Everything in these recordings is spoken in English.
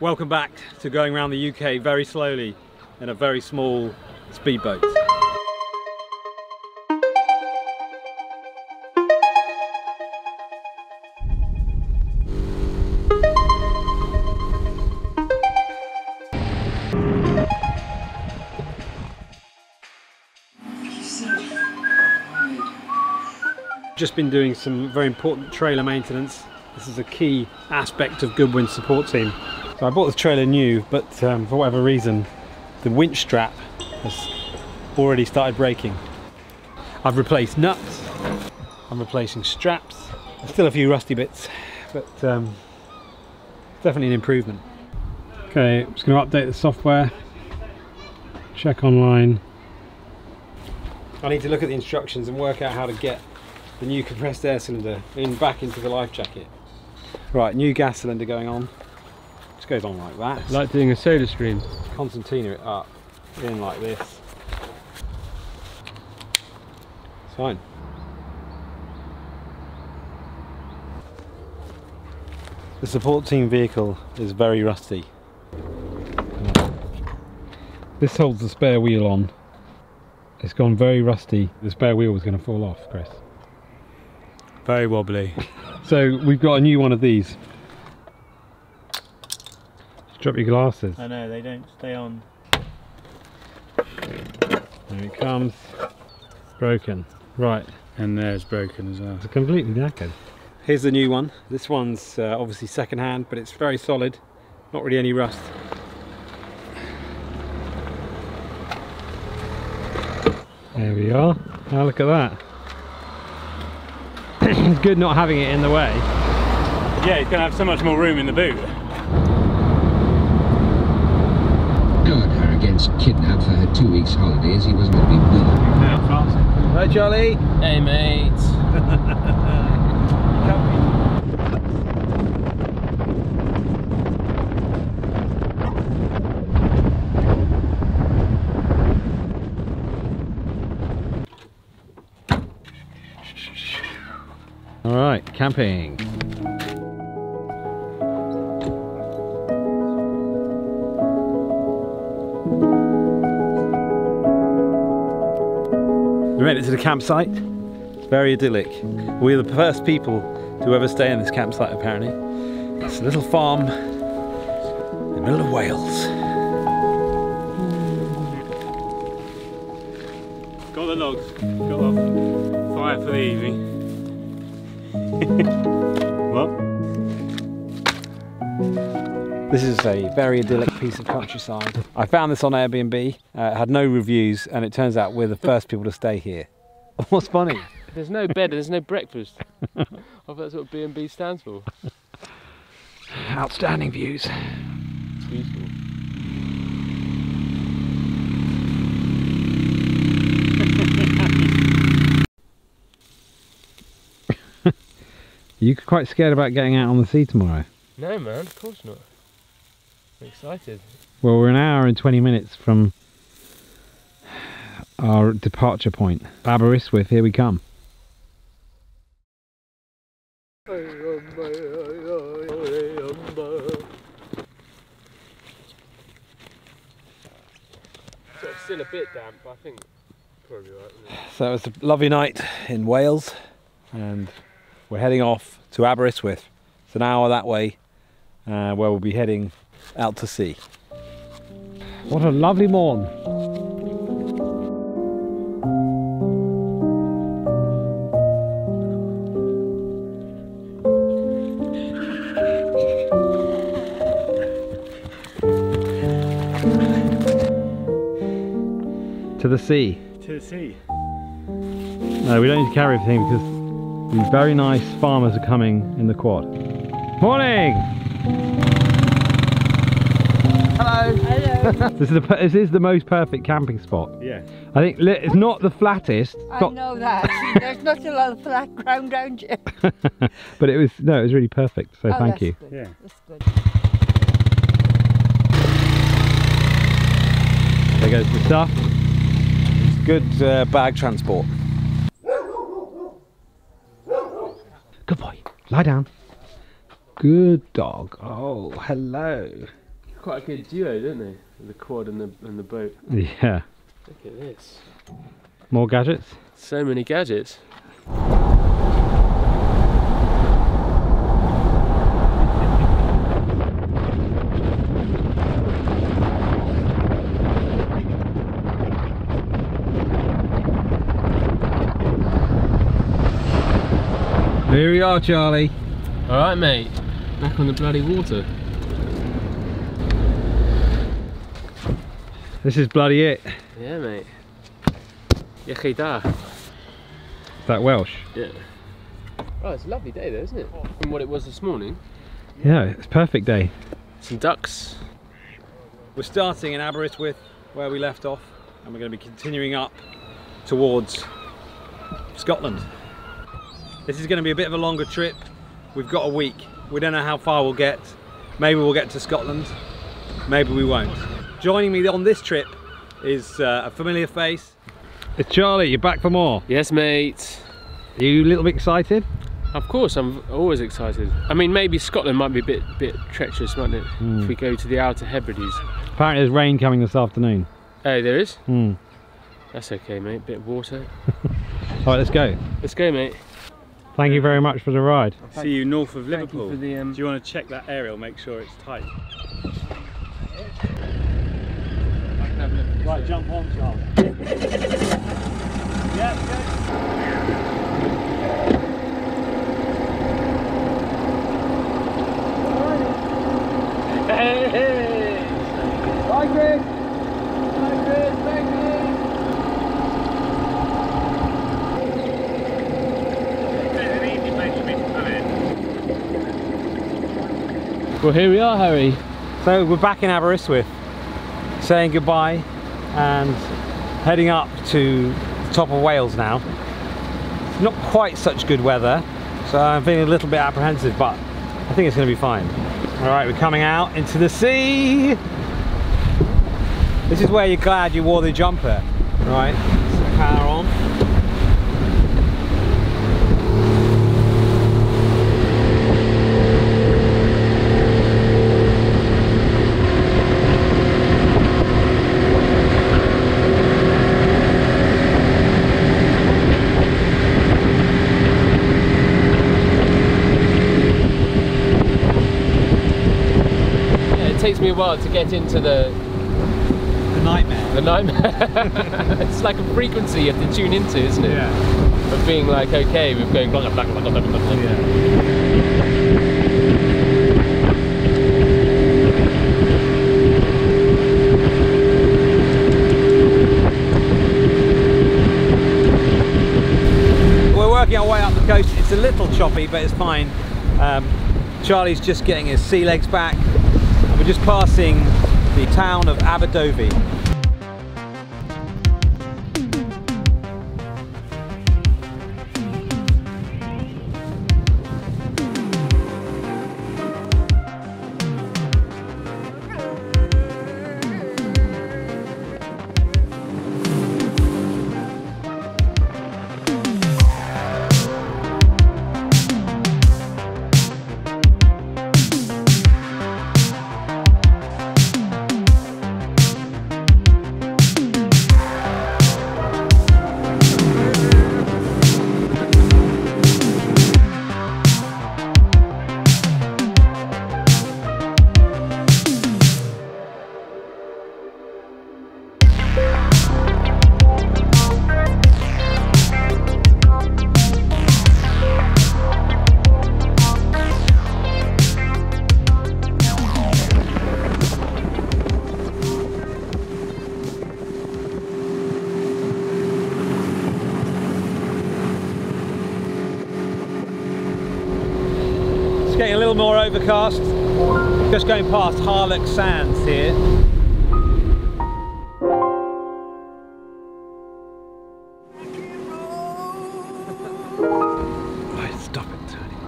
Welcome back to going around the UK very slowly in a very small speedboat. Just been doing some very important trailer maintenance. This is a key aspect of Goodwin's support team. So I bought this trailer new, but um, for whatever reason, the winch strap has already started breaking. I've replaced nuts, I'm replacing straps, There's still a few rusty bits, but um, definitely an improvement. Okay, I'm just going to update the software, check online. I need to look at the instructions and work out how to get the new compressed air cylinder in back into the life jacket. Right, new gas cylinder going on. Just goes on like that. Like doing a soda stream. Concertina it up, in like this. It's fine. The support team vehicle is very rusty. This holds the spare wheel on. It's gone very rusty. The spare wheel was going to fall off, Chris. Very wobbly. so we've got a new one of these. Drop your glasses. I know, they don't stay on. There it comes. Broken. Right. And there's broken as well. It's completely knackered. Here's the new one. This one's uh, obviously second hand, but it's very solid. Not really any rust. There we are. Now look at that. it's good not having it in the way. Yeah, it's going to have so much more room in the boot. For her two weeks holidays, he wasn't going to be willing. Hi Charlie. Hey mates. All right, camping. Campsite. It's very idyllic. We're the first people to ever stay in this campsite apparently. It's a little farm in the middle of Wales. Got the logs. Got the fire for the evening. what? This is a very idyllic piece of countryside. I found this on Airbnb, uh, it had no reviews, and it turns out we're the first people to stay here. What's funny? There's no bed, there's no breakfast. I thought that's what B&B stands for. Outstanding views. It's. Are you quite scared about getting out on the sea tomorrow? No man, of course not. I'm excited. Well, we're an hour and 20 minutes from our departure point. Aberystwyth, here we come. So it's still a bit damp, but I think probably right. So it was a lovely night in Wales, and we're heading off to Aberystwyth. It's an hour that way, uh, where we'll be heading out to sea. What a lovely morn. To the sea. To the sea. No, we don't need to carry everything because the very nice farmers are coming in the quad. Morning! Hello! Hello! this, is the, this is the most perfect camping spot. Yeah. I think it's not the flattest, I not- know that. There's not a lot of flat ground around you. but it was no, it was really perfect. So Oh, thank that's you. Good. Yeah. That's good. There goes the stuff. Good uh, bag transport. Good boy. Lie down. Good dog. Oh, hello. Quite a good duo, don't they? The quad and the and the boat. Yeah. Look at this. More gadgets? So many gadgets. Here we are, Charlie. All right, mate. Back on the bloody water. This is bloody it. Yeah, mate. Iechyd da. Is that Welsh? Yeah. Oh, it's a lovely day though, isn't it? From what it was this morning. Yeah, it's a perfect day. Some ducks. We're starting in Aberystwyth, where we left off, and we're going to be continuing up towards Scotland. This is going to be a bit of a longer trip. We've got a week. We don't know how far we'll get. Maybe we'll get to Scotland, maybe we won't. Joining me on this trip is uh, a familiar face. It's Charlie, you're back for more. Yes, mate. Are you a little bit excited? Of course, I'm always excited. I mean, maybe Scotland might be a bit bit treacherous, mightn't it? If we go to the Outer Hebrides. Apparently there's rain coming this afternoon. Oh, there is? Hmm. That's okay, mate. Bit of water. All right, let's go. Let's go, mate. Thank you very much for the ride. See you north of Thank you Liverpool. for the, um, Do you want to check that aerial, make sure it's tight? Right, jump on, Charles. Well, here we are, Harry. So we're back in Aberystwyth, saying goodbye and heading up to the top of Wales now. Not quite such good weather, so I'm feeling a little bit apprehensive, but I think it's going to be fine. All right, we're coming out into the sea. This is where you're glad you wore the jumper, right? Power on. Me a while to get into the The nightmare. the nightmare. it's like a frequency you have to tune into, isn't it? Yeah. Of being like, okay, we're going blah blah blah blah blah blah. blah. We're working our way up the coast. It's a little choppy, but it's fine. Um, Charlie's just getting his sea legs back. We're just passing the town of Aberdovey. More overcast. Just going past Harlech Sands here. Right, stop it turning.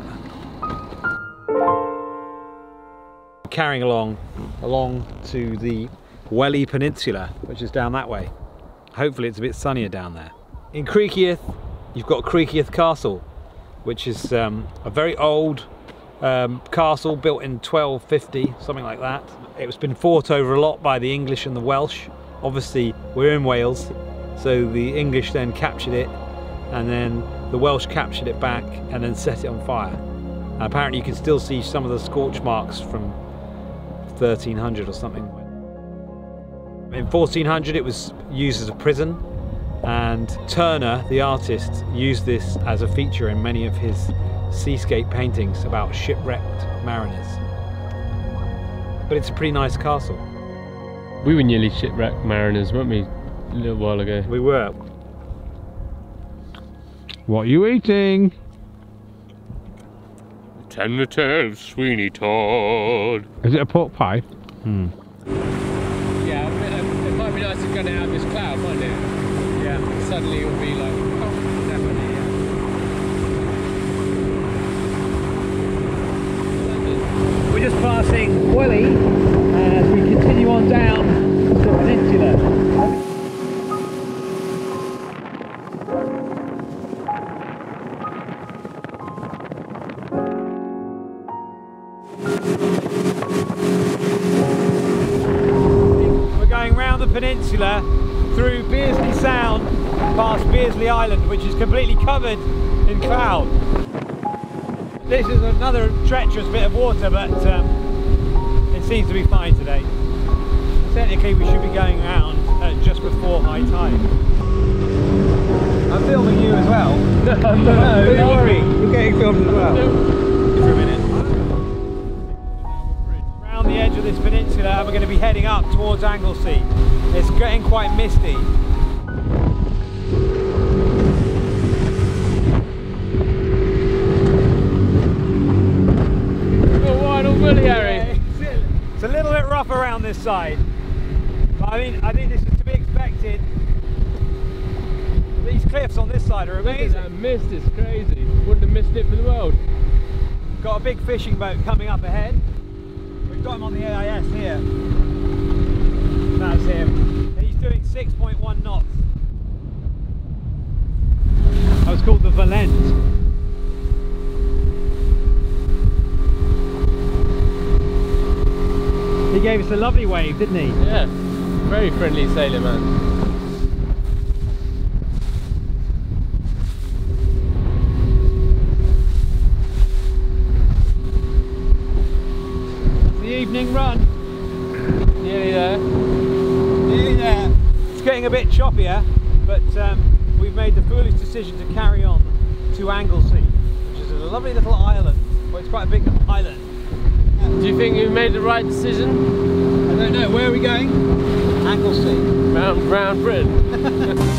Carrying along, along to the Welly Peninsula, which is down that way. Hopefully it's a bit sunnier down there. In Criccieth, you've got Criccieth Castle, which is um, a very old um, castle built in 1250, something like that. It's been fought over a lot by the English and the Welsh. Obviously, we're in Wales, so the English then captured it, and then the Welsh captured it back and then set it on fire. And apparently, you can still see some of the scorch marks from 1300 or something. In 1400, it was used as a prison, and Turner, the artist, used this as a feature in many of his seascape paintings about shipwrecked mariners. But it's a pretty nice castle. We were nearly shipwrecked mariners, weren't we? A little while ago. We were. What are you eating? Ten to ten, Sweeney Todd. Is it a pork pie? Hmm. Yeah, I mean, it might be nice to get out of this cloud, mightn't it? Yeah, Suddenly it'll be like, oh, definitely. Yeah. We're just passing Willie uh, as we continue on down the peninsula. We're going round the peninsula through Bardsey Sound past Bardsey Island, which is completely covered in cloud. This is another treacherous bit of water, but um, it seems to be fine today. Technically, we should be going around uh, just before high tide. I'm filming you as well. No, no, don't worry. You're getting filmed as well. For a minute. Round the edge of this peninsula, and we're going to be heading up towards Anglesey. It's getting quite misty. Go wide on Willie, Harry. It's a little bit rough around this side. But I mean, I think this is to be expected. These cliffs on this side are amazing. that mist, it's crazy. Wouldn't have missed it for the world. Got a big fishing boat coming up ahead. We've got him on the AIS here. That's him. He's doing 6.1 knots. That was called the Valent. He gave us a lovely wave, didn't he? Yeah, very friendly sailor man. The evening run. Nearly there. Nearly there. It's getting a bit choppier, but um, we've made the foolish decision to carry on to Anglesey, which is a lovely little island. Well, it's quite a big island. Do you think you made the right decision? I don't know, where are we going? Anglesey. Round, round Britain.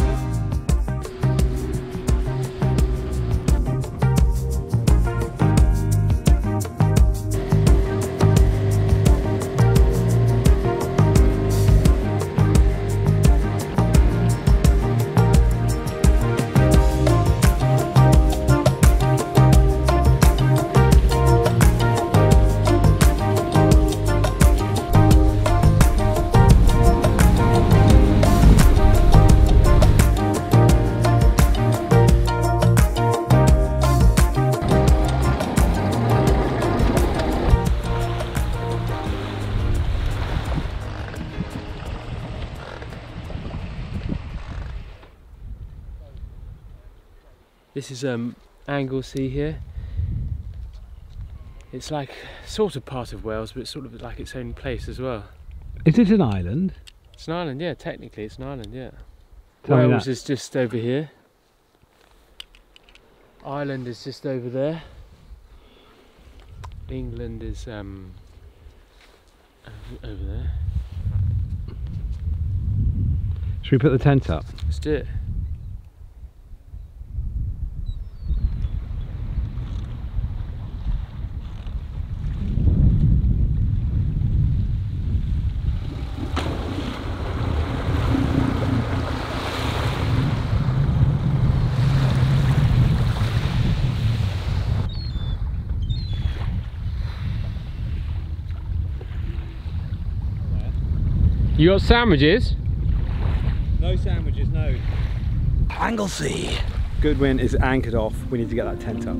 This is um, Anglesey here. It's like sort of part of Wales, but it's sort of like its own place as well. Is it an island? It's an island, yeah. Technically, it's an island, yeah. Tell Wales is just over here. Ireland is just over there. England is um, over, over there. Should we put the tent up? Let's do it. You got sandwiches? No sandwiches, no. Anglesey. Goodwin is anchored off. We need to get that tent up.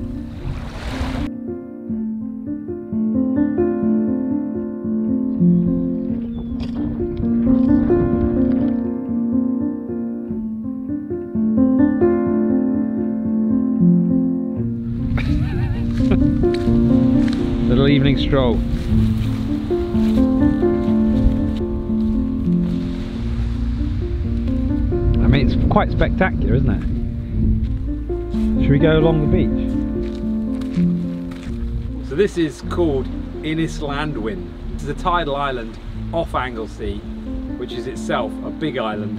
Stroll. I mean, it's quite spectacular, isn't it? Should we go along the beach? So this is called Ynys Llanddwyn. This is a tidal island off Anglesey, which is itself a big island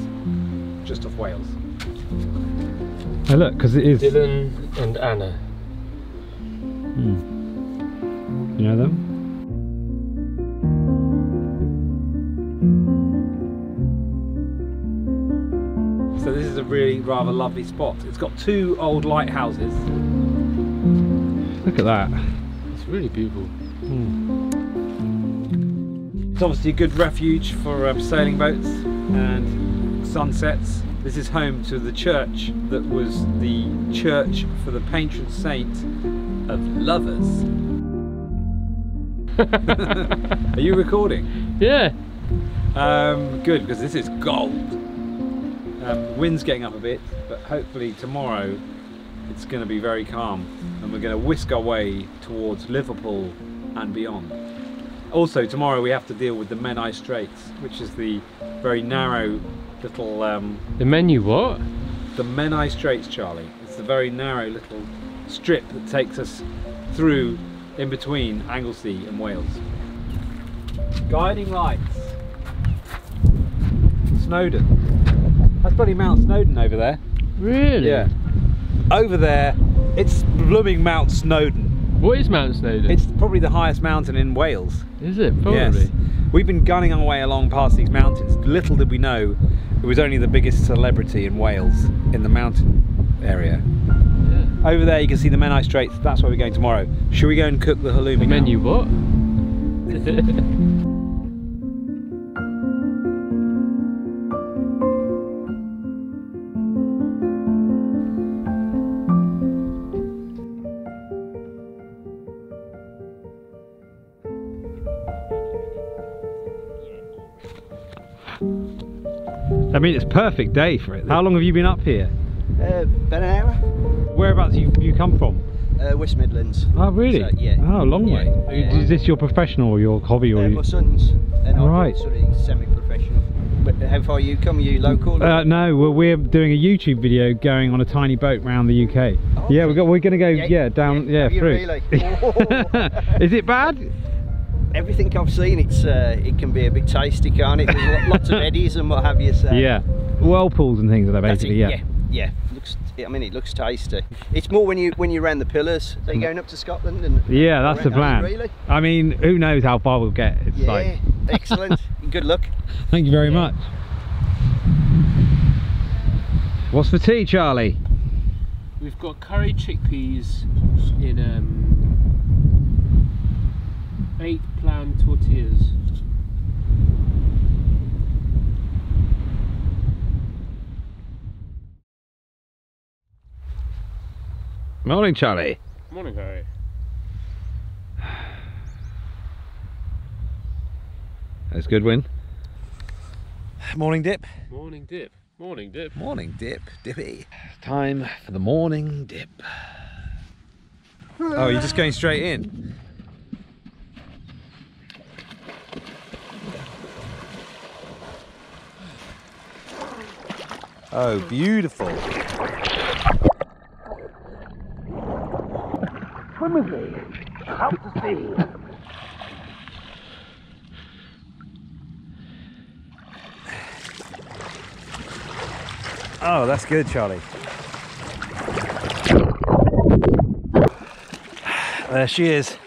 just off Wales. Oh, look, because it is. Dylan and Anna. Know them? So this is a really rather lovely spot. It's got two old lighthouses. Look at that. It's really beautiful. It's obviously a good refuge for um, sailing boats and sunsets. This is home to the church that was the church for the patron saint of lovers. Are you recording? Yeah. Um, good, because this is gold. Um, the wind's getting up a bit, but hopefully tomorrow it's going to be very calm and we're going to whisk our way towards Liverpool and beyond. Also, tomorrow we have to deal with the Menai Straits, which is the very narrow little. Um, The menu what? the Menai Straits, Charlie. It's the very narrow little strip that takes us through in between Anglesey and Wales. Guiding lights. Snowdon. That's bloody Mount Snowdon over there. Really? Yeah. Over there, it's blooming Mount Snowdon. What is Mount Snowdon? It's probably the highest mountain in Wales. Is it? Probably. Yes. We've been gunning our way along past these mountains. Little did we know it was only the biggest celebrity in Wales in the mountain area. Yeah. Over there you can see the Menai Straits. That's where we're going tomorrow. Should we go and cook the halloumi? The now? menu what? I mean, it's perfect day for it. How long have you been up here? Uh, about an hour. Whereabouts you you come from? Uh, West Midlands. Oh, really? So, yeah. Oh, a long Yeah, way. yeah. Is this your professional or your hobby or Uh, my son's and I'm Right. sort of semi-professional. But how far you come? Are you local? Uh, no, well, we're doing a YouTube video going on a tiny boat around the UK. Oh, yeah, we got, we're going to go, yeah, Yeah, down, yeah. yeah, Have you through. really? Is it bad? Everything I've seen, it's uh, it can be a bit tasty, can't it? There's lots of eddies and what have you. So Yeah. Whirlpools and things are there That's basically, it, yeah, yeah. Looks. I mean, it looks tasty. It's more when you when you round the pillars. Are you going up to Scotland? And Yeah, that's the Are you plan. Really? I mean, who knows how far we'll get. It's Yeah. like, Excellent. Good luck. thank you very much. What's for tea, Charlie? We've got curry chickpeas in um, eight plan tortillas. Morning, Charlie. Morning, Harry. That's good win. Morning dip. Morning dip. Morning dip. Morning dip. Dippy. Time for the morning dip. Oh, you're just going straight in? Oh, beautiful. Oh, that's good, Charlie. There she is.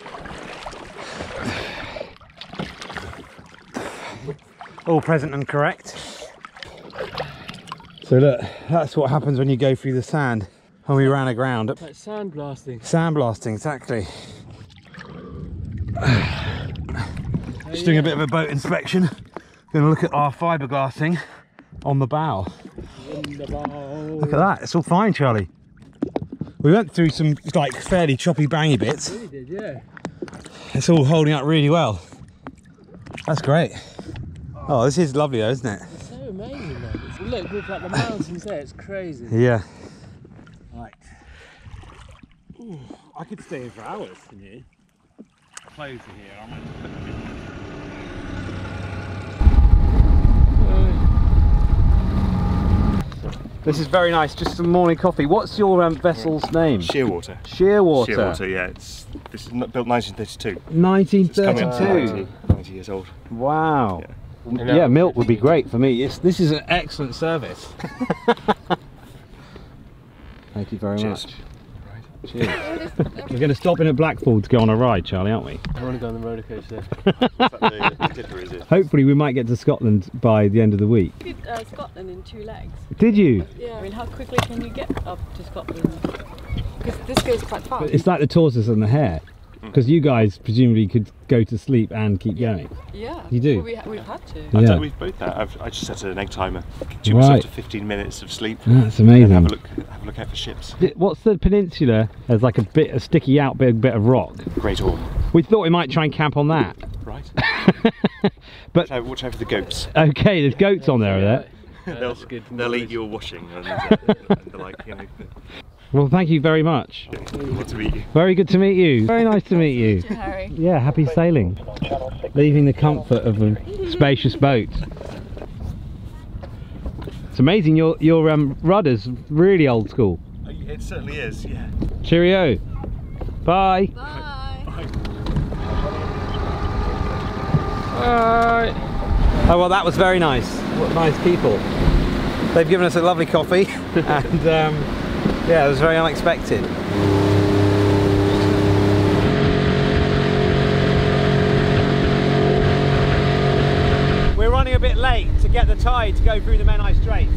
All present and correct. So look, that's what happens when you go through the sand. When we ran aground, Like sandblasting. sandblasting, exactly. Just doing a bit of a boat inspection. Going to look at our fiberglassing on the bow. Look at that, it's all fine, Charlie. We went through some like fairly choppy bangy bits. We did, yeah. It's all holding up really well. That's great. Oh, this is lovely though, isn't it? It's so amazing, man. Look, with like the mountains there, it's crazy. Yeah. Right. I could stay here for hours in here. clothes are here. I might just put them in. This is very nice. Just some morning coffee. What's your um, vessel's name? Shearwater. Shearwater. Shearwater, yeah. It's this is built 1932. It's coming up to 1932. 90, 90 years old. Wow. Yeah. Yeah. milk would be great for me. It's, this is an excellent service. Thank you very Cheers. much. Cheers. We're going to stop in at Blackpool to go on a ride, Charlie, aren't we? I want to go on the roller coaster. the dipper, is it? Hopefully, we might get to Scotland by the end of the week. did uh, Scotland in two legs. Did you? Yeah. I mean, how quickly can you get up to Scotland? Because this goes quite fast. It's like the tortoise and the hare. Because you guys presumably could go to sleep and keep going. yeah. You do? Well, we we've had to. I've Yeah. done, we've both that. I've, I just set an egg timer. Give myself Right. to 15 minutes of sleep. That's And amazing. have a look. Have a look out for ships. What's the peninsula? There's like a bit, a sticky out bit, bit of rock. Great Orme. We thought we might try and camp on that. Right. But- watch out, watch out for the goats. Okay, there's goats on there, are there? they'll, that's good They'll eat your washing and, uh, and the like. You know. Well, thank you very much. Good to meet you. Very good to meet you. Very nice to meet you. Harry. Yeah, happy sailing. Leaving the comfort of a spacious boat. It's amazing. Your your um, rudder's really old school. It certainly is. Yeah. Cheerio. Bye. Bye. Alright. Oh well, that was very nice. What nice people. They've given us a lovely coffee, and um, yeah, it was very unexpected. We're running a bit late to get the tide to go through the Menai Straits,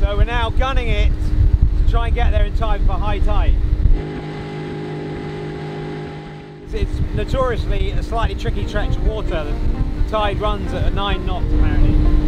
so we're now gunning it to try and get there in time for high tide. It's- notoriously a slightly tricky stretch of water. The tide runs at a nine knots apparently.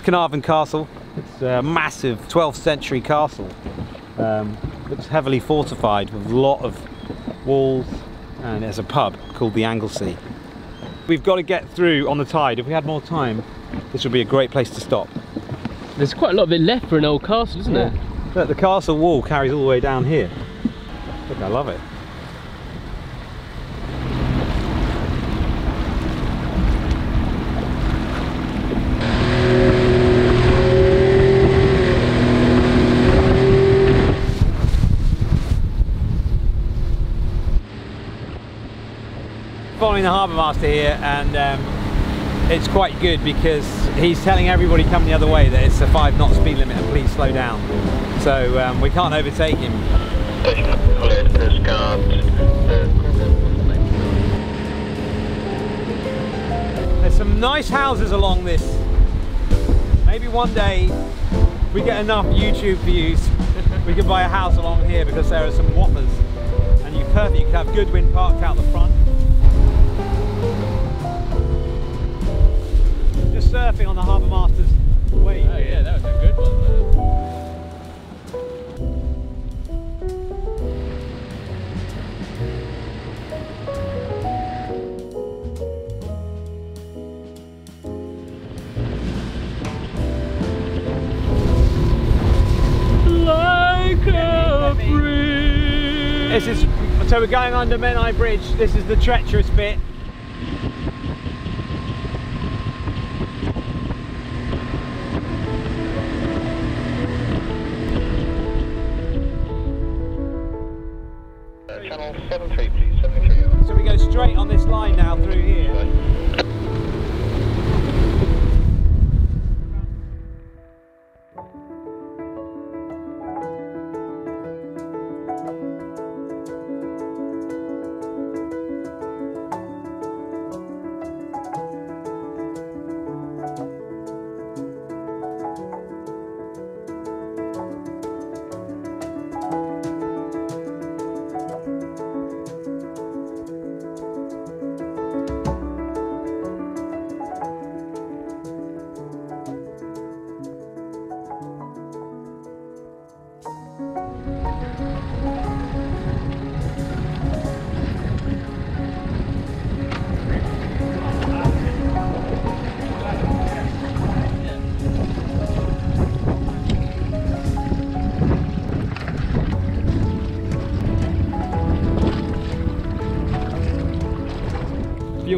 Is Carnarvon Castle. It's a massive 12th century castle. Um, looks heavily fortified with a lot of walls and there's a pub called the Anglesey. We've got to get through on the tide. If we had more time, this would be a great place to stop. There's quite a lot of it left for an old castle, isn't there? Look, the castle wall carries all the way down here. Look, I love it. The harbour master here, and um, it's quite good because he's telling everybody coming the other way that it's a five knot speed limit and please slow down. So um, we can't overtake him. There's some nice houses along this. Maybe one day we get enough YouTube views, we can buy a house along here because there are some whoppers. And you perfect, you can have Goodwin parked out the front. surfing on the Harbour Masters wave. Oh yeah, that was a good one. Like so we're going under Menai Bridge. This is the treacherous bit.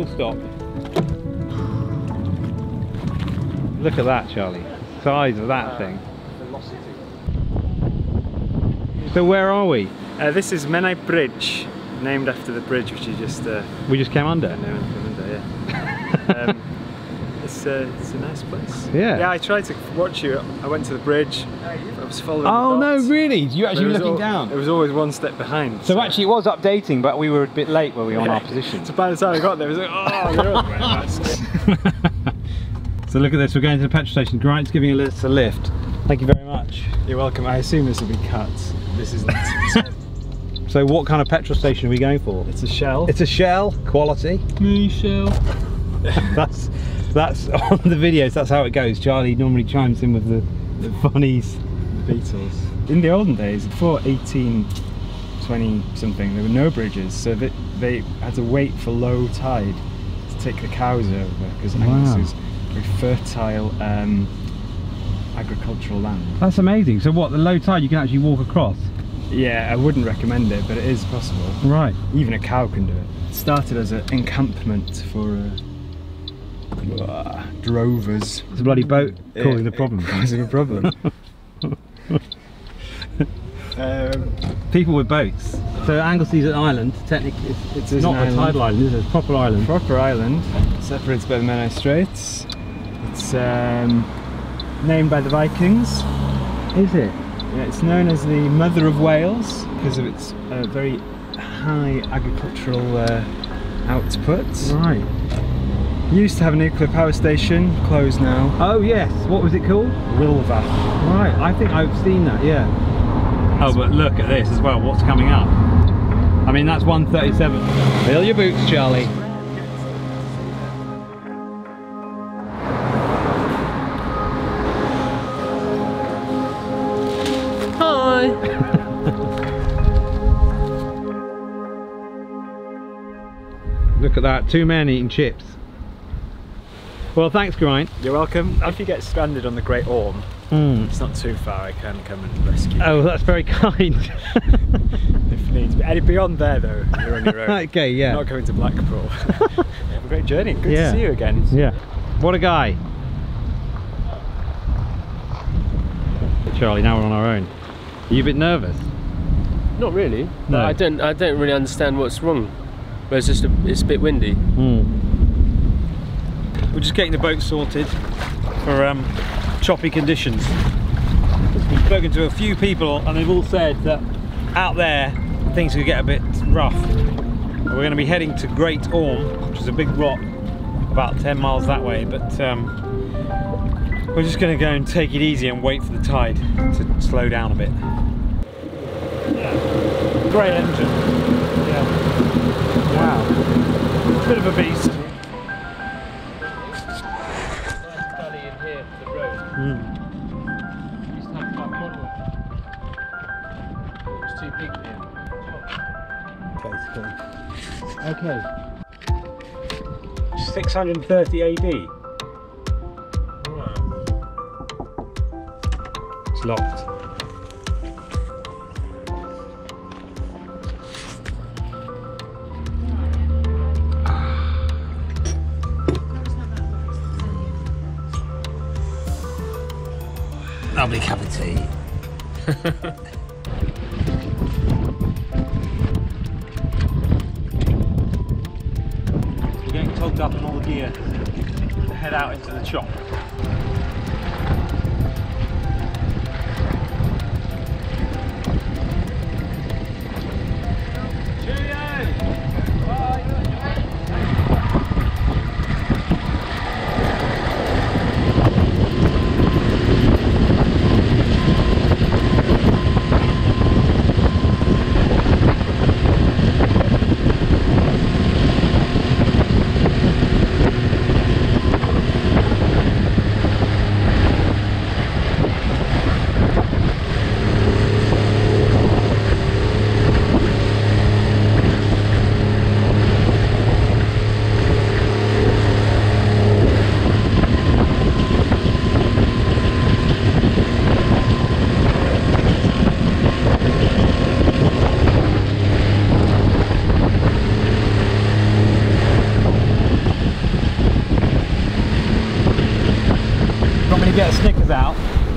Fuel stop. Look at that, Charlie. Size of that thing. So where are we? Uh, this is Menai Bridge, named after the bridge which you just uh, We just came under. in the yeah. um, it's, uh, it's a nice place. Yeah. Yeah, I tried to watch you. I went to the bridge. I was following. Oh no, really? You actually were looking down? It was always one step behind. So actually it was updating, but we were a bit late were we were on our position. So by the time I got there, it was like, oh, you're up there. So look at this, we're going to the petrol station. Geraint's giving us a lift. Thank you very much. You're welcome. I assume this will be cut. This is not. So what kind of petrol station are we going for? it's a shell. It's a Shell, quality. Me shell. that's that's on the videos, that's how it goes. Charlie normally chimes in with the, the funnies. The Beatles. In the olden days, before 1820 something, there were no bridges, so that they had to wait for low tide to take the cows over because Wow. Angus is very fertile um, agricultural land. That's amazing. So what, the low tide you can actually walk across? Yeah, I wouldn't recommend it, but it is possible. Right. Even a cow can do it. It started as an encampment for uh, uh, drovers. It's a bloody boat Yeah, causing the problem. Causing a problem. um, People with boats. So Anglesea's an island, technically. It's, It it's not an a tidal island, is it? It's a proper island. proper island, separated by the Menai Straits. It's um, named by the Vikings. Is it? Yeah, it's known as the Mother of Wales because of its uh, very high agricultural uh, output. Right. Used to have a nuclear power station, closed now. Oh yes, what was it called? Wylfa. Right, I think I've seen that, yeah. Oh, but look at this as well, what's coming up. I mean, that's 137. Fill your boots, Charlie. Hi. Look at that, two men eating chips. Well, thanks, Geraint. You're welcome. If you get stranded on the Great Orme, Mm. it's not too far. I can come and rescue you Oh, that's very kind. if needs be. And beyond there, though, you're on your own. okay, yeah. Not going to Blackpool. Have a great journey. Good Yeah. to see you again. Yeah. What a guy. Charlie, now we're on our own. Are you a bit nervous? Not really. No. I don't. I don't really understand what's wrong. But it's just a, it's a bit windy. Hmm. We're just getting the boat sorted for um, choppy conditions. We've spoken to a few people and they've all said that out there things could get a bit rough. We're going to be heading to Great Orme, which is a big rock about 10 miles that way, but um, we're just going to go and take it easy and wait for the tide to slow down a bit. Great engine. Yeah. Wow. Bit of a beast. 630 AD. It's locked. Lovely cup of tea. up in all the gear to head out into the chop.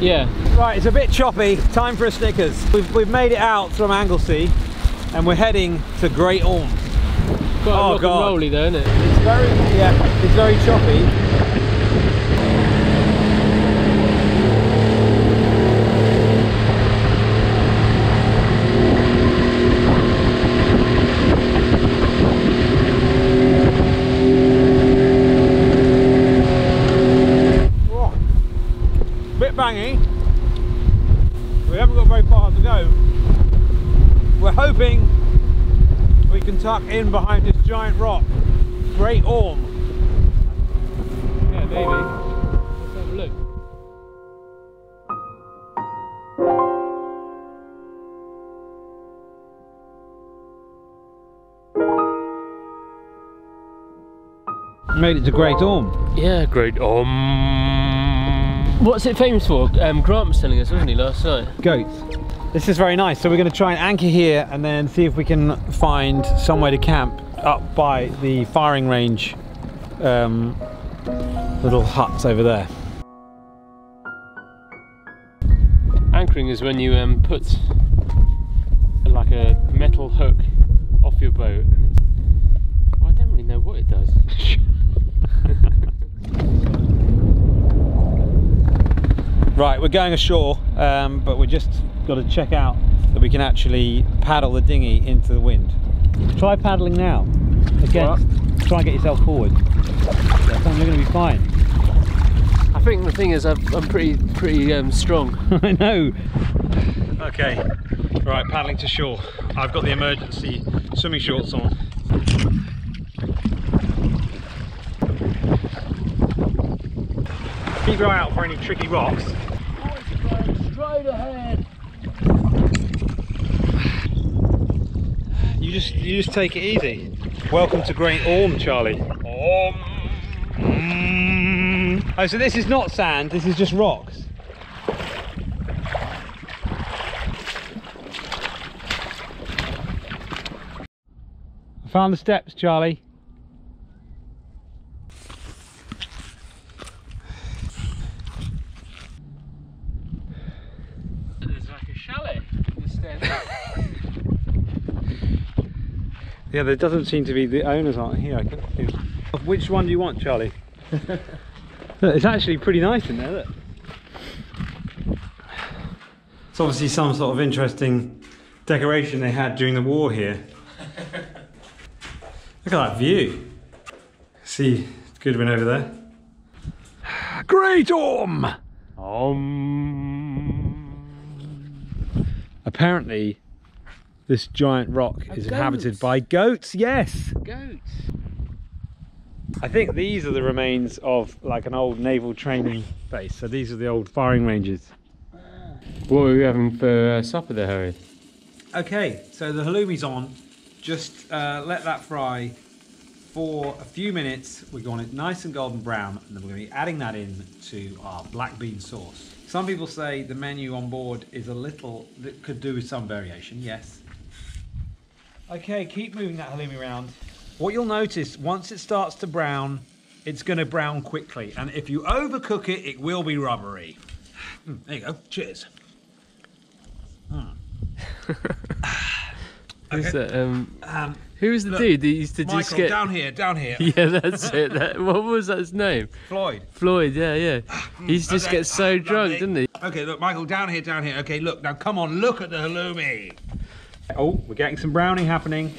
Yeah. Right, it's a bit choppy. Time for a Snickers. We've, we've made it out from Anglesey and we're heading to Great Orme. Quite Oh, rock God. and rolly though, isn't it? It's very, yeah, it's very choppy. Oh, Bit. We haven't got very far to go. We're hoping we can tuck in behind this giant rock. Great Orme. Yeah, maybe. Let's have a look. Made it to Great Orme. Yeah, great. Um. What's it famous for? Um, Geraint was telling us, wasn't he, last night? Goats. This is very nice. So we're going to try and anchor here and then see if we can find somewhere to camp up by the firing range um, little huts over there. Anchoring is when you um, put like a metal hook off your boat. And it's, I don't really know what it does. Right, we're going ashore, um, but we've just got to check out that we can actually paddle the dinghy into the wind. Try paddling now. Against. Try and get yourself forward. Yeah, I think we're going to be fine. I think the thing is, I'm, I'm pretty pretty um, strong. I know. Okay, right, paddling to shore. I've got the emergency swimming shorts on. Keep your eye out for any tricky rocks. Straight ahead. You just you just take it easy. Welcome to Great Orme, Charlie. Orme. Mm. Oh, so this is not sand. This is just rocks. I found the steps, Charlie. There's like a chalet. Just stand Yeah, there doesn't seem to be the owners aren't here. I can feel. Which one do you want, Charlie? look, it's actually pretty nice in there. Look. It's obviously some sort of interesting decoration they had during the war here. Look at that view. See Goodwin over there. Great Orme! Apparently, this giant rock is inhabited by goats. Yes. Goats. I think these are the remains of like an old naval training base. So these are the old firing ranges. What were we having for uh, supper there, Harry? Okay, so the halloumi's on. Just uh, let that fry for a few minutes. We're going it nice and golden brown, and then we're going to be adding that in to our black bean sauce. Some people say the menu on board is a little that could do with some variation. Yes. Okay, keep moving that halloumi around. What you'll notice once it starts to brown, it's going to brown quickly, and if you overcook it, it will be rubbery. Hmm, there you go. Cheers. Hmm. Who's Okay. that? Um, Um, who was the look, dude that used to Michael, just get down here, down here. Yeah, that's it. That, what was that his name? Floyd. Floyd. Yeah, yeah. Ah, hmm, he used to just Okay. get so ah, drunk, Lovely. didn't he? Okay, look, Michael, down here, down here. Okay, look, now come on, look at the halloumi. Oh, we're getting some browning happening.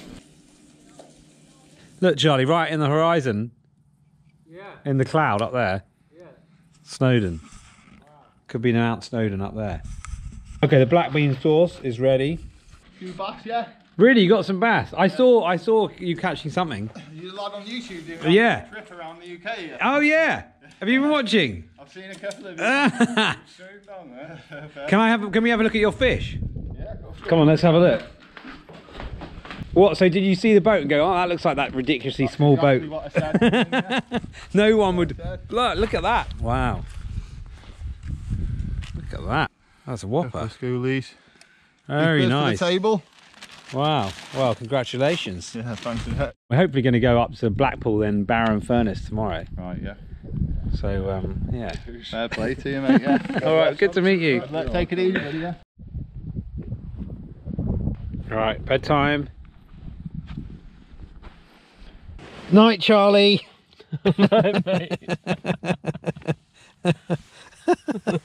Look, Charlie, right in the horizon. Yeah. In the cloud up there. Yeah. Snowdon. Could be Mount Snowdon up there. Okay, the black bean sauce is ready. Few bucks, yeah? Really, you got some bass? I saw, I saw you catching something. You live on YouTube doing Yeah. a trip around the UK. Yeah? Oh yeah. Have you been watching? I've seen a couple of so long, Can I have? Can we have a look at your fish? Yeah. Come on, let's have a look. What? So did you see the boat and go, "Oh, that looks like that ridiculously small exactly boat"? what I said. No one would. Look, look at that! Wow. Look at that. That's a whopper. Schoolies. Very Bit for nice. The table. Wow. Well, congratulations. Yeah, thanks for that. We're hopefully going to go up to Blackpool then Barrow Furness tomorrow. Right, yeah. So um, yeah. Fair play to you, mate. Yeah. All right. Good to meet you. Let, take it easy, buddy. Yeah. All right. Bedtime. Night, Charlie. mate.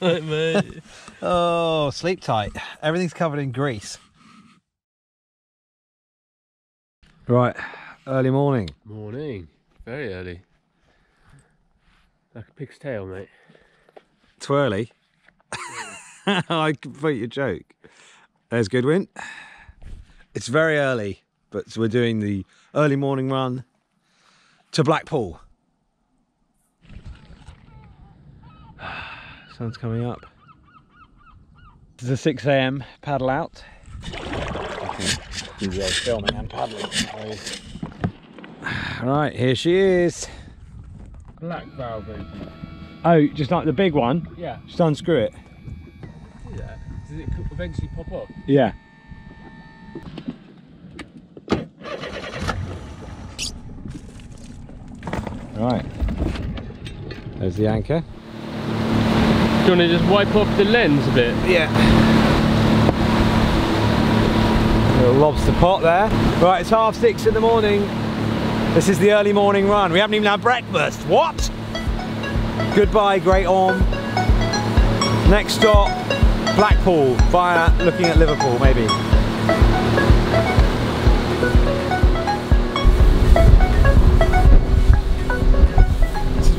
mate. Oh, sleep tight. Everything's covered in grease. Right, early morning. Morning. Very early. Like a pig's tail, mate. Twirly. I complete your joke. There's Goodwin. It's very early, but we're doing the early morning run to Blackpool. Sun's coming up. It's a 6 a.m. paddle out. Yeah, filming and paddling. Right, here she is. Black valve open. Oh, just like the big one? Yeah. Just unscrew it. Do that. Does it eventually pop up? Yeah. Right. There's the anchor. Do you want to just wipe off the lens a bit? Yeah. Little lobster pot there. Right, it's half six in the morning. This is the early morning run. We haven't even had breakfast. What? Goodbye, Great Orme. Next stop, Blackpool, via looking at Liverpool, maybe.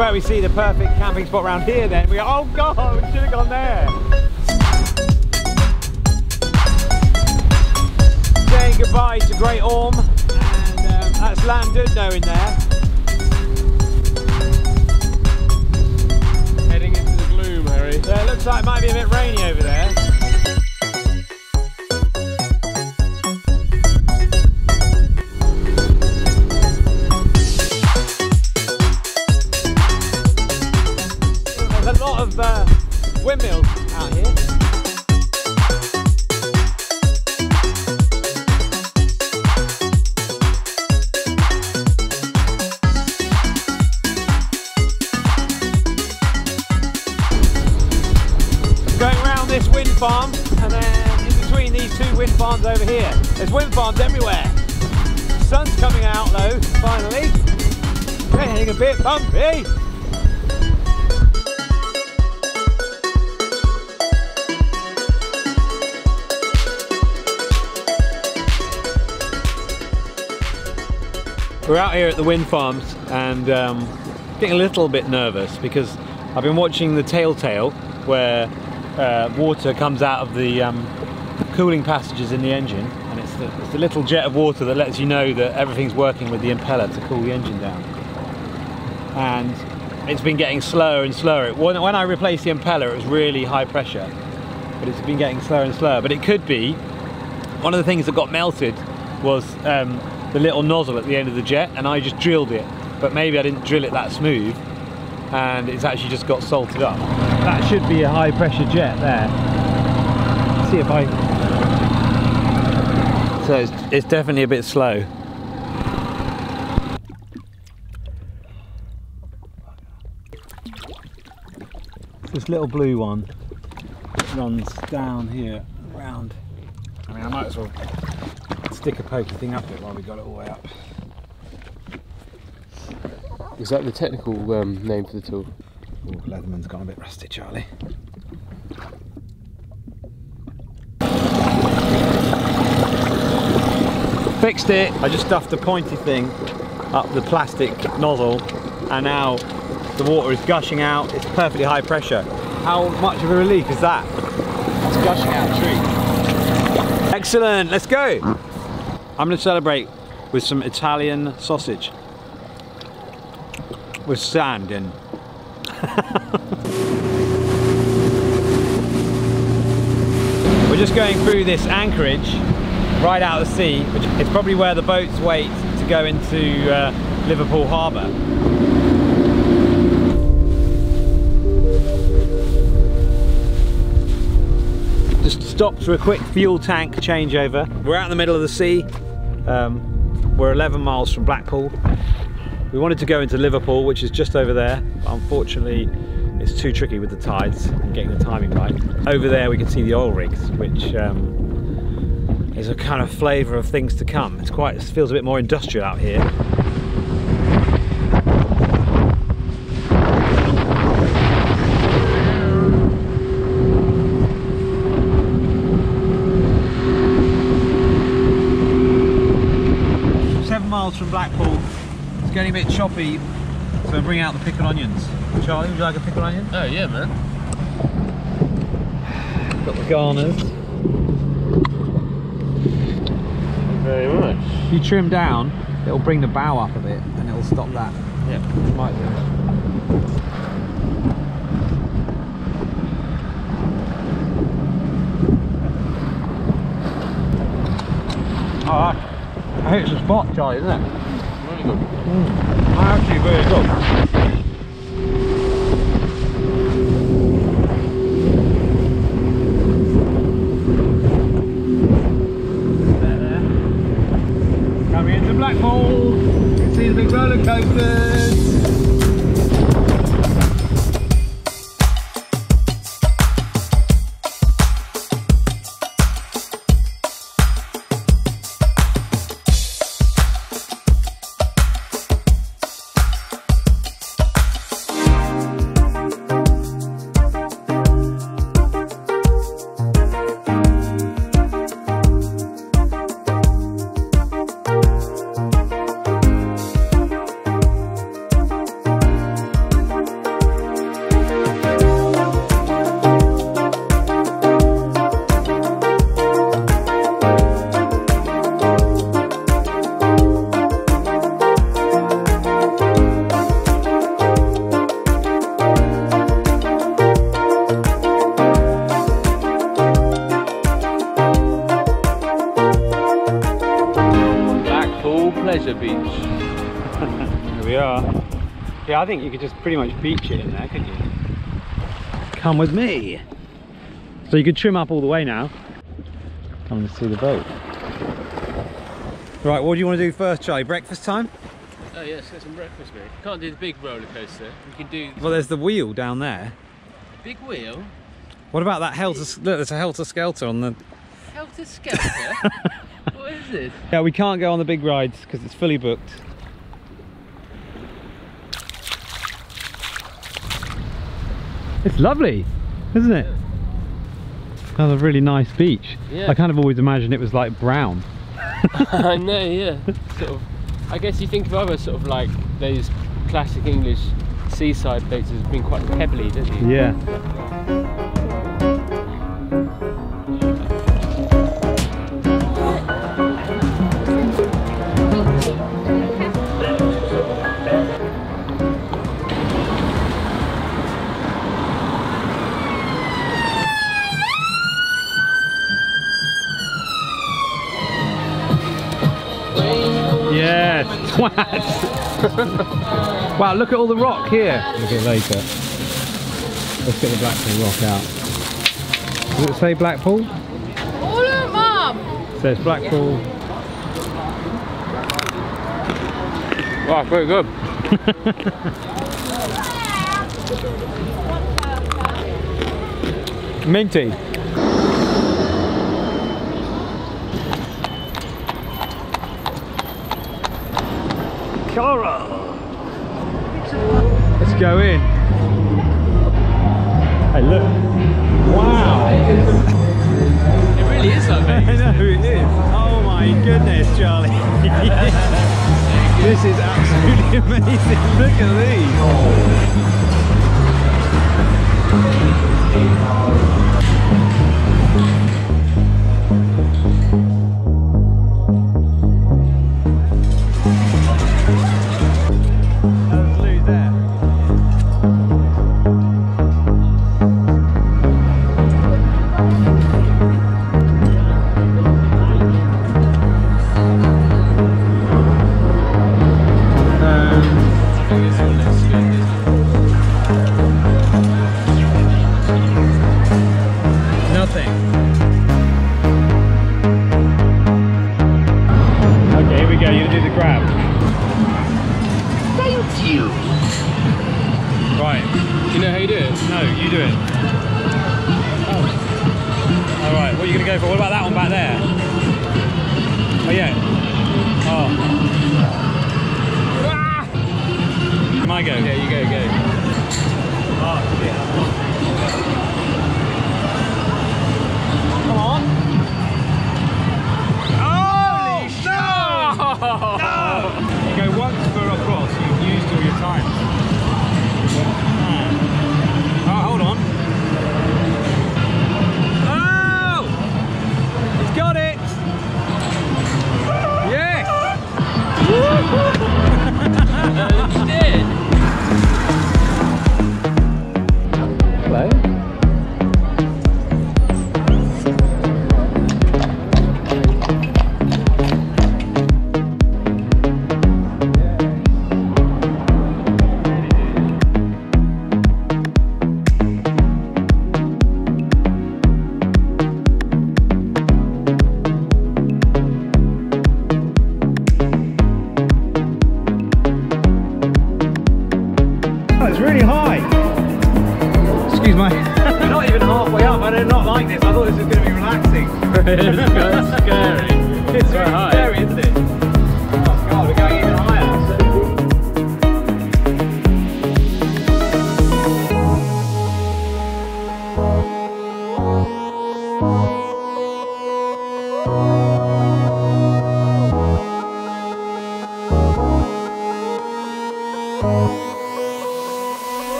Where we see the perfect camping spot around here then. We go, oh god, we should have gone there. Saying goodbye to Great Orme, and um, that's Llandudno in there. Heading into the gloom, Harry. Yeah, it looks like it might be a bit rainy over there. Bumpy. We're out here at the wind farms and um, getting a little bit nervous because I've been watching the Telltale where uh, water comes out of the um, cooling passages in the engine and it's the, it's the little jet of water that lets you know that everything's working with the impeller to cool the engine down. And it's been getting slower and slower. When, when I replaced the impeller it was really high pressure but it's been getting slower and slower. But it could be one of the things that got melted was um, the little nozzle at the end of the jet and I just drilled it but maybe I didn't drill it that smooth and it's actually just got salted up. That should be a high pressure jet there. see if I... So it's, it's definitely a bit slow. This little blue one runs down here round. I mean, I might as well stick a pokey thing up it while we got it all the way up. Is that the technical um, name for the tool? Oh, Leatherman's gone a bit rusty, Charlie. Fixed it. I just stuffed a pointy thing up the plastic nozzle and now the water is gushing out. It's perfectly high pressure. How much of a relief is that? It's gushing out a tree. Excellent, let's go. I'm going to celebrate with some Italian sausage with sand in. We're just going through this anchorage right out of the sea. Which it's probably where the boats wait to go into uh, Liverpool Harbour. Just stopped for a quick fuel tank changeover. We're out in the middle of the sea. Um, we're 11 miles from Blackpool. We wanted to go into Liverpool, which is just over there. But unfortunately, it's too tricky with the tides and getting the timing right. Over there, we can see the oil rigs, which um, is a kind of flavour of things to come. It's quite, it feels a bit more industrial out here. Seven miles from Blackpool. It's getting a bit choppy, so bring out the pickled onions. Charlie, would you like a pickled onion? Oh yeah, man. Got the Garners. Very much. If you trim down, it'll bring the bow up a bit and it'll stop that. Yeah. Might do. Oh, I it's a spot, Charlie, isn't it? Really good. Actually, very good. Blackpool, You can see the big roller coasters. I think you could just pretty much beach it in there, couldn't you? Come with me. So you could trim up all the way now. Come and see the boat. Right, what do you want to do first, Charlie? Breakfast time? Oh yes, get some breakfast, mate. Can't do the big roller coaster. We can do Well, there's the wheel down there. big wheel. What about that helter? Look, there's a helter skelter on the. Helter Skelter. what is this? Yeah, we can't go on the big rides because it's fully booked. It's lovely, isn't it? Another really nice beach. Yeah. I kind of always imagined it was like brown. I know, yeah. Sort of. I guess you think of other sort of like those classic English seaside places being quite pebbly, don't you? Yeah. Twat. wow, look at all the rock here. Look at it later. Let's get the Blackpool rock out. Does it say Blackpool? Oh look, Mum! It says Blackpool. Oh, wow, very good. Minty. Let's go in. Hey, look. Wow. It really is like I know it is. Oh my goodness, Charlie. this is absolutely amazing. Look at these.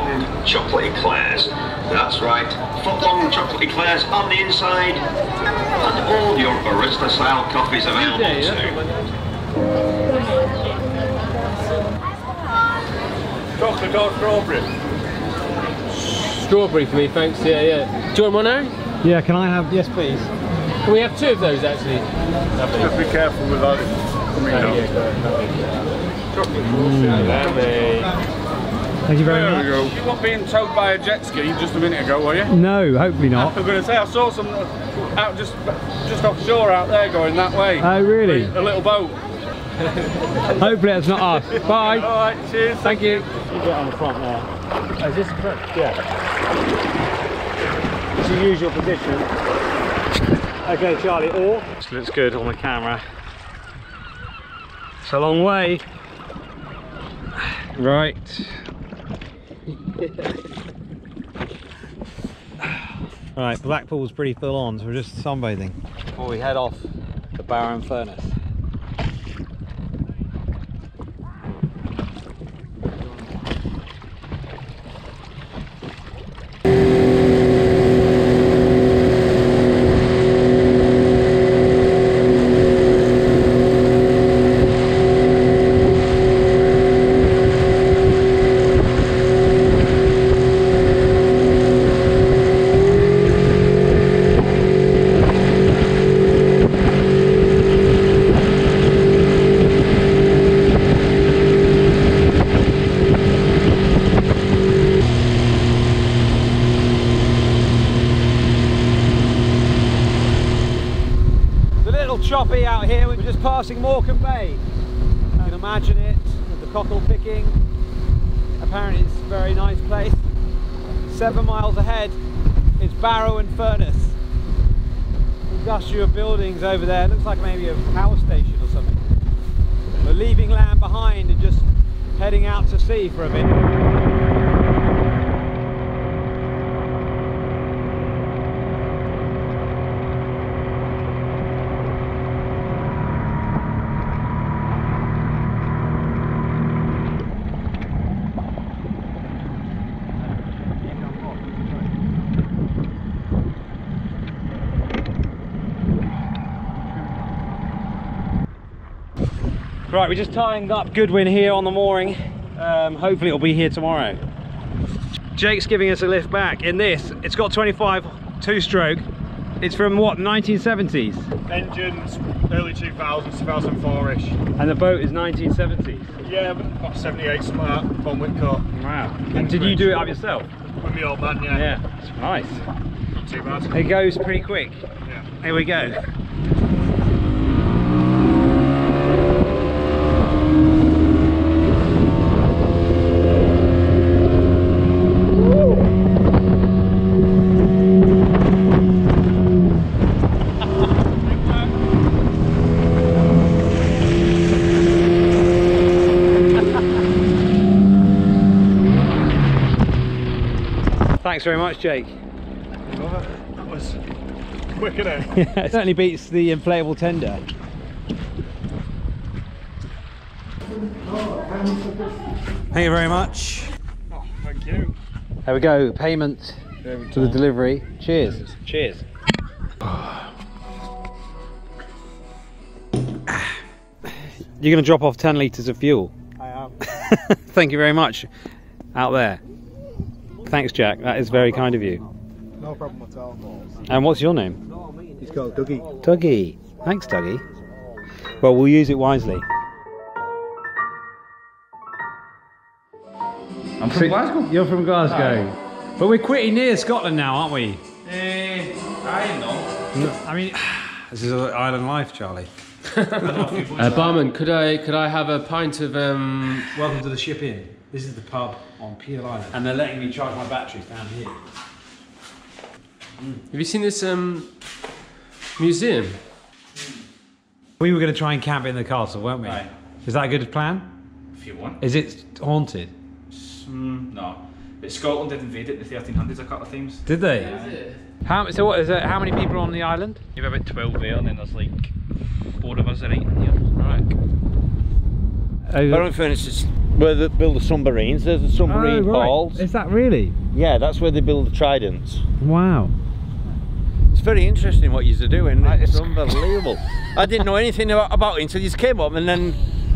Footlong chocolate eclairs. That's right, footlong chocolate eclairs on the inside. And all your barista style coffees available too. Chocolate or strawberry? Strawberry for me, thanks. Yeah, yeah. Do you want one now? Yeah, can I have? Yes, please. Can we have two of those actually? Just be careful with that. Coming Oh, yeah, go ahead, lovely. Chocolate Mm. Lovely. Thank you very There much. we go. You weren't being towed by a jet ski just a minute ago, were you? No, hopefully not. I'm going to say I saw some out just just offshore out there going that way. Oh, really? A little boat. Hopefully that's not us. Bye. All right, cheers. Thank you. You get on the front there. Oh, is this the front? Yeah. It's your usual position. Okay, Charlie, or? This looks good on the camera. It's a long way. Right. Right, Blackpool's pretty full on, so we're just sunbathing before we head off to Barrow Furness. little choppy out here. We're just passing Morecambe Bay. You can imagine it, with the cockle picking. Apparently it's a very nice place. Seven miles ahead is Barrow and Furness. Industrial buildings over there. Looks like maybe a power station or something. We're leaving land behind and just heading out to sea for a bit. Right, we're just tying up Goodwin here on the mooring. Um, hopefully it'll be here tomorrow. Jake's giving us a lift back in this. It's got 25 two-stroke. It's from what, 1970s? Engines, early 2000s, 2004-ish. And the boat is 1970s? Yeah, about 78 smart from Whitcourt. Wow. And did you do it up yourself? With my old man, yeah. Yeah, it's nice. Not too bad. It goes pretty quick. Yeah. Here we go. Thanks very much, Jake. That was quick, innit? Yeah, it certainly beats the inflatable tender. Thank you very much. Oh, thank you. There we go, payment we to the delivery. Cheers. Cheers. You're going to drop off 10 litres of fuel. I am. Thank you very much. Out there. Thanks, Jack. That is very kind of you. No problem at all. And what's your name? He's called Dougie. Dougie. Thanks, Dougie. Well, we'll use it wisely. I'm from Glasgow. You're from Glasgow. But we're pretty near Scotland now, aren't we? Eh, I know. I mean, this is island life, Charlie. Uh, barman, could I could I have a pint of um? Welcome to the Ship Inn. This is the pub on Piel Island. And they're letting me charge my batteries down here. Have you seen this um museum? We were going to try and camp in the castle, weren't we? Right. Is that a good plan? If you want. Is it haunted? Mm, no. But Scotland did invade it in the 1300s a couple of times. Did they? How so? What is it? How many people are on the island? You have about 12 there, and then there's like four of us are right here. Right. Barrow and Furness is where they build the submarines. There's the submarine Oh, right. halls. Is that really? Yeah, that's where they build the tridents. Wow. It's very interesting what you're doing. It's unbelievable. I didn't know anything about, about it until you came up, and then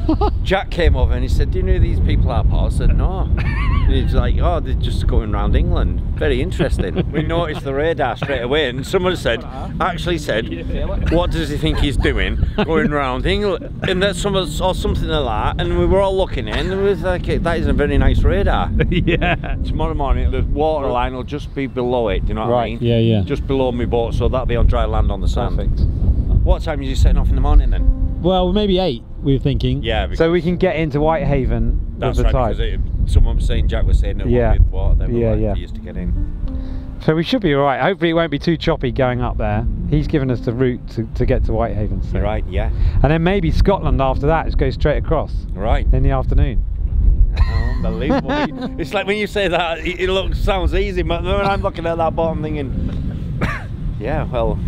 Jack came over and he said, "Do you know who these people are, Paul?" I said, "No." He's like, "Oh, they're just going around England. Very interesting." we noticed the radar straight away, and someone said, actually said, "What does he think he's doing going around England?" And that someone saw something like that, and we were all looking in, and we was like, "That is a very nice radar." yeah. Tomorrow morning, the water line will just be below it. Do you know what I Right, mean? yeah, yeah. Just below my boat, so that'll be on dry land on the sand. Perfect. What time are you setting off in the morning then? Well, maybe eight. We were thinking. Yeah, So we can get into Whitehaven That's with the right, tide. because it, someone was saying, Jack was saying that Yeah. with water, they were Yeah, like, yeah. used to get in. So we should be all right. Hopefully, it won't be too choppy going up there. He's given us the route to, to get to Whitehaven. So. Right, yeah. And then maybe Scotland after that. Just go straight across Right. in the afternoon. Unbelievable. it's like when you say that, it, it looks sounds easy, but when I'm looking at that bottom thinking, yeah, well,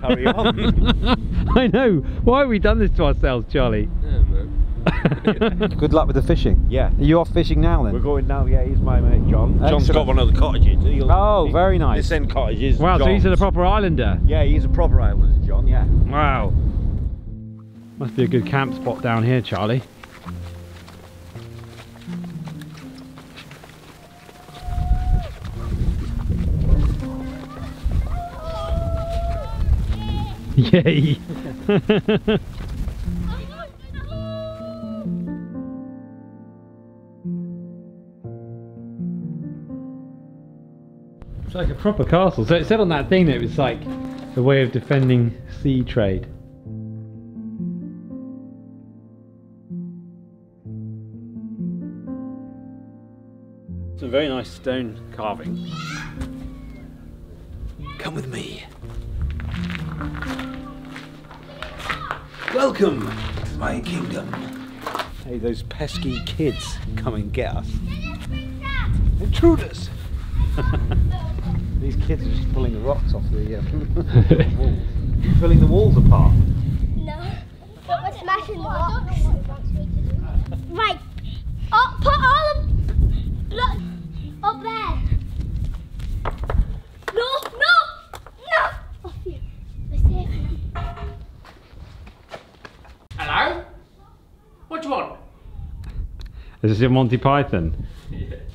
carry on. I know. Why have we done this to ourselves, Charlie? Good luck with the fishing. Yeah. Are you off fishing now then? We're going now, yeah, he's my mate John. John's got one of the cottages. He'll- Oh, he- very nice. This end cottage is Wow, so he's a proper islander. Yeah, he's a proper islander, John, yeah. Wow. Must be a good camp spot down here, Charlie. Yay! It's like a proper castle. So it said on that thing that it was like a way of defending sea trade. It's a very nice stone carving. Come with me. Welcome to my kingdom. Hey, those pesky kids come and get us. Intruders! These kids are just pulling the rocks off the uh, wall. Pulling the walls apart. No. But we're smashing the rocks. Right. Oh, put all the blocks up there. No, no, no. Is this your Monty Python?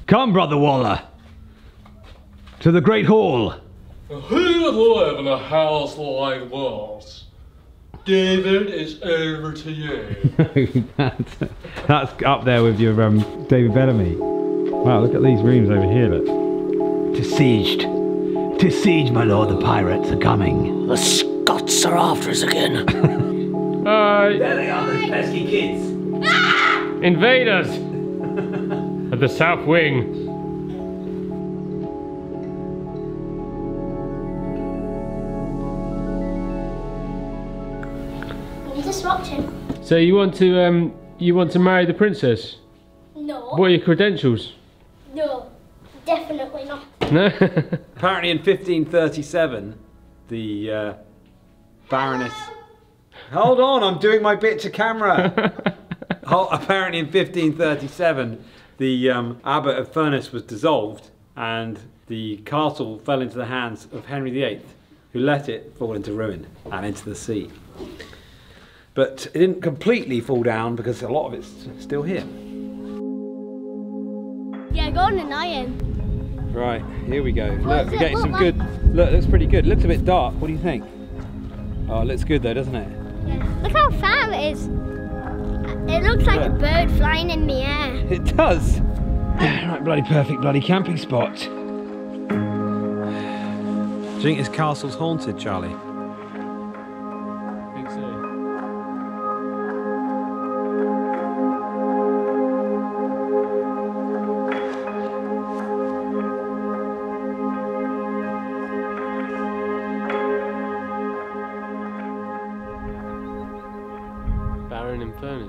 Come, Brother Waller! To the Great Hall! Who'd live in a house like this? David, it's over to you. that's, that's up there with your um, David Bellamy. Wow, look at these rooms over here, look. To sieged. To siege, my lord, the pirates are coming. The Scots are after us again. Hi. There they are, those pesky kids. Invaders! At the south wing. I'm just watching. So you want to um you want to marry the princess? No. What are your credentials? No. Definitely not. No? Apparently in 1537, the uh, Baroness... Hold on, I'm doing my bit to camera. Hol- Apparently in 1537, the um, Abbot of Furness was dissolved and the castle fell into the hands of Henry VIII, who let it fall into ruin and into the sea. But it didn't completely fall down because a lot of it's still here. Yeah, go on an iron. Right, here we go. What Look, we're getting some good. Look, it looks pretty good. looks a bit dark. What do you think? Oh, it looks good though, doesn't it? Yeah. Look how far it is. It looks like a bird flying in the air. It does. right, bloody perfect bloody camping spot. Do you think this castle's haunted, Charlie?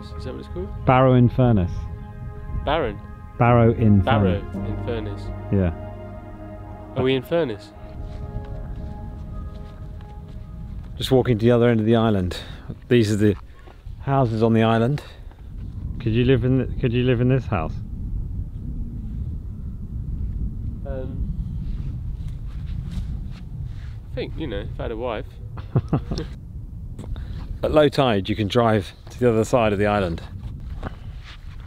Furness. Is that what it's called? Barrow in Furness. Baron. Barrow in Barrow Furness. in Furness. Yeah. Are we in Furness? Just walking to the other end of the island. These are the houses on the island. Could you live in? The, could you live in this house? Um, I think you know, if I had a wife. At low tide, you can drive to the other side of the island.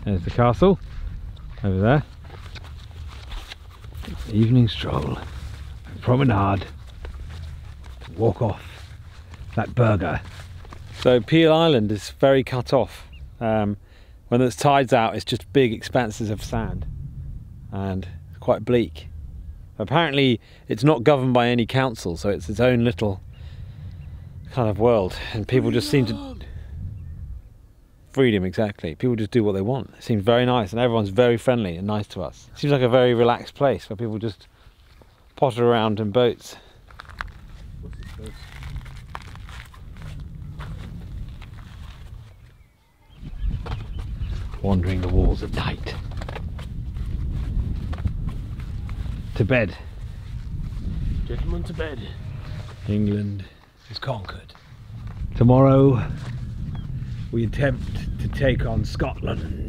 There's the castle over there. Evening stroll, promenade, walk off that burger. So Piel Island is very cut off. Um, when the tide's out, it's just big expanses of sand and quite bleak. Apparently, it's not governed by any council, so it's its own little kind of world, and people just seem to freedom exactly. People just do what they want. It seems very nice, and everyone's very friendly and nice to us. Seems like a very relaxed place where people just potter around in boats. Wandering the walls at night. To bed. Gentlemen to bed. England is conquered. Tomorrow we attempt to take on Scotland.